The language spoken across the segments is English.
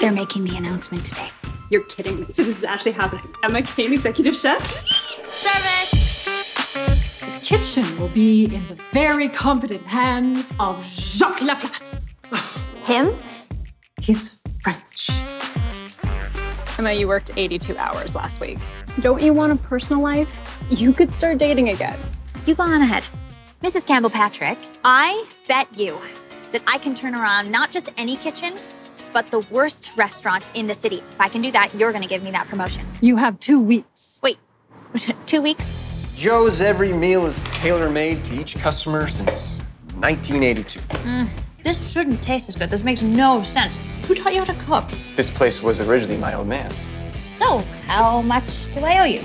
They're making the announcement today. You're kidding me. So this is actually happening. Emma Kane, executive chef. Service! The kitchen will be in the very competent hands of Jacques Laplace. Him? He's French. Emma, you worked 82 hours last week. Don't you want a personal life? You could start dating again. You go on ahead. Mrs. Campbell Patrick, I bet you that I can turn around not just any kitchen, but the worst restaurant in the city. If I can do that, you're going to give me that promotion. You have two weeks. Wait, two weeks? Joe's every meal is tailor made to each customer since 1982. Mm, this shouldn't taste as good. This makes no sense. Who taught you how to cook? This place was originally my old man's. So, how much do I owe you?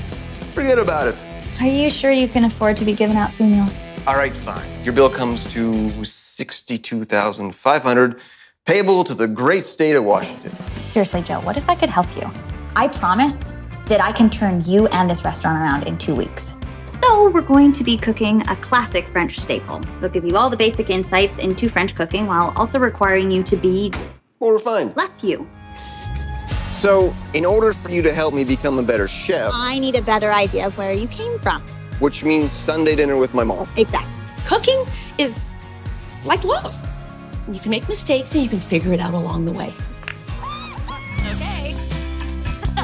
Forget about it. Are you sure you can afford to be giving out free meals? All right, fine. Your bill comes to 62,500 payable to the great state of Washington. Seriously, Joe, what if I could help you? I promise that I can turn you and this restaurant around in two weeks. So, we're going to be cooking a classic French staple. It'll give you all the basic insights into French cooking while also requiring you to be Well, we're fine. less you. So, in order for you to help me become a better chef, I need a better idea of where you came from. which means Sunday dinner with my mom, Exactly. Cooking is like love. You can make mistakes and you can figure it out along the way.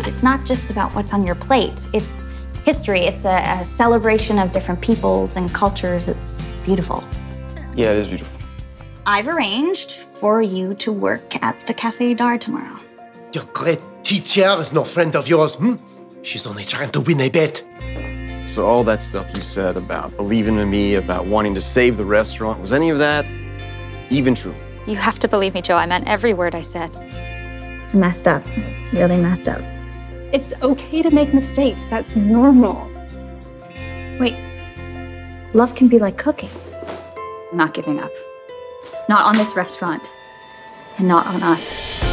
It's not just about what's on your plate, it's history, it's a, a celebration of different peoples and cultures. It's beautiful. yeah, it is beautiful. I've arranged for you to work at the Cafe Dar tomorrow. Your great teacher is no friend of yours, hmm? She's only trying to win a bet. So, all that stuff you said about believing in me, about wanting to save the restaurant, was any of that even true? You have to believe me, Joe. I meant every word I said. Messed up. Really messed up. It's okay to make mistakes. That's normal. Wait. Love can be like cooking. I'm not giving up. Not on this restaurant. And not on us.